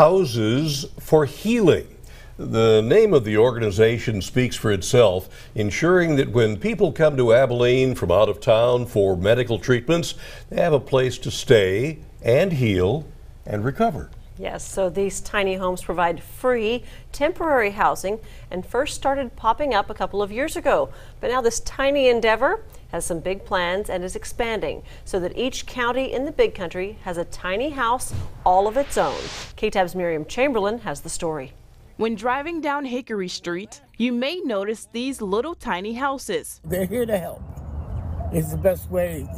Houses for Healing. The name of the organization speaks for itself, ensuring that when people come to Abilene from out of town for medical treatments, they have a place to stay and heal and recover. Yes, so these tiny homes provide free temporary housing and first started popping up a couple of years ago. But now this tiny endeavor has some big plans and is expanding so that each county in the big country has a tiny house all of its own. KTAB's Miriam Chamberlain has the story. When driving down Hickory Street, you may notice these little tiny houses. They're here to help. It's the best way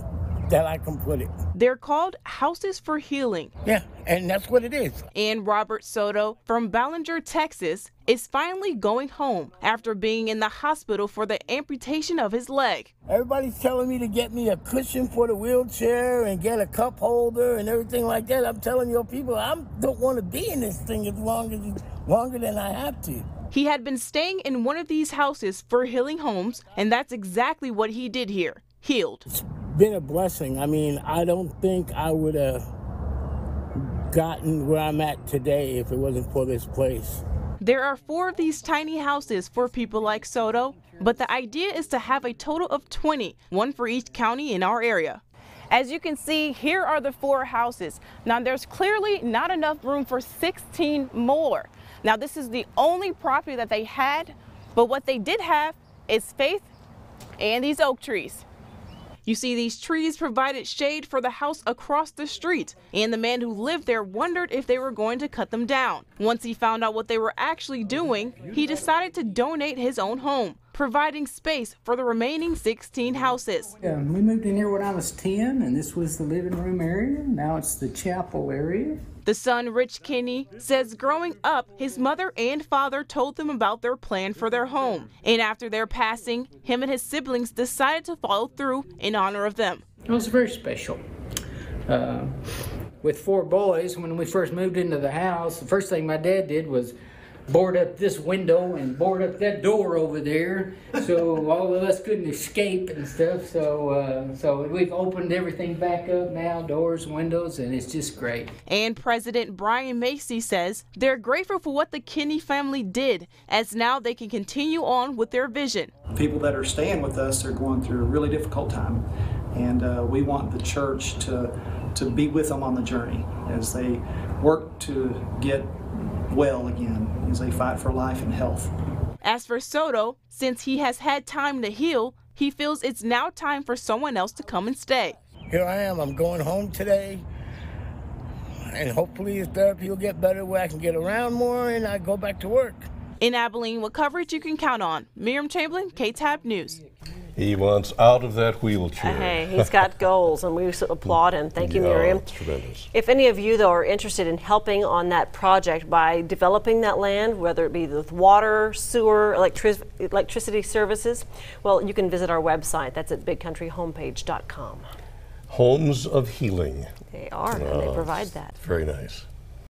that I can put it. They're called Houses for Healing. Yeah, and that's what it is. And Robert Soto from Ballinger, Texas, is finally going home after being in the hospital for the amputation of his leg. Everybody's telling me to get me a cushion for the wheelchair and get a cup holder and everything like that. I'm telling your people, I don't want to be in this thing as long as longer than I have to. He had been staying in one of these houses for healing homes, and that's exactly what he did here. Healed. It's been a blessing. I mean, I don't think I would have gotten where I'm at today if it wasn't for this place. There are four of these tiny houses for people like Soto, but the idea is to have a total of 20, one for each county in our area. As you can see, here are the four houses. Now there's clearly not enough room for 16 more. Now this is the only property that they had, but what they did have is faith and these oak trees. You see, these trees provided shade for the house across the street, and the man who lived there wondered if they were going to cut them down. Once he found out what they were actually doing, he decided to donate his own home, providing space for the remaining 16 houses. Yeah, we moved in here when I was 10, and this was the living room area. Now it's the chapel area. The son, Rich Kinney, says growing up, his mother and father told them about their plan for their home. And after their passing, him and his siblings decided to follow through in honor of them. It was very special. Uh, with four boys, when we first moved into the house, the first thing my dad did was board up this window and board up that door over there. So all of us couldn't escape and stuff. So uh, so we've opened everything back up now doors windows and it's just great. And president brian macy says they're grateful for what the kinney family did as now they can continue on with their vision. People that are staying with us are going through a really difficult time and uh, we want the church to to be with them on the journey as they work to get well again as they fight for life and health. As for Soto, since he has had time to heal, he feels it's now time for someone else to come and stay. Here I am. I'm going home today. And hopefully his therapy will get better where I can get around more and I go back to work. In Abilene, what coverage you can count on. Miriam Chamberlain, KTAB News. He wants out of that wheelchair. Hey, he's got goals, and we applaud him. Thank you, yeah, Miriam. tremendous. If any of you, though, are interested in helping on that project by developing that land, whether it be with water, sewer, electric electricity services, well, you can visit our website. That's at bigcountryhomepage.com. Homes of Healing. They are, and they uh, provide that. Very nice.